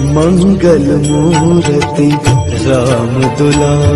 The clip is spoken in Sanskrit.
मङ्गलमूरति राम रामदुला।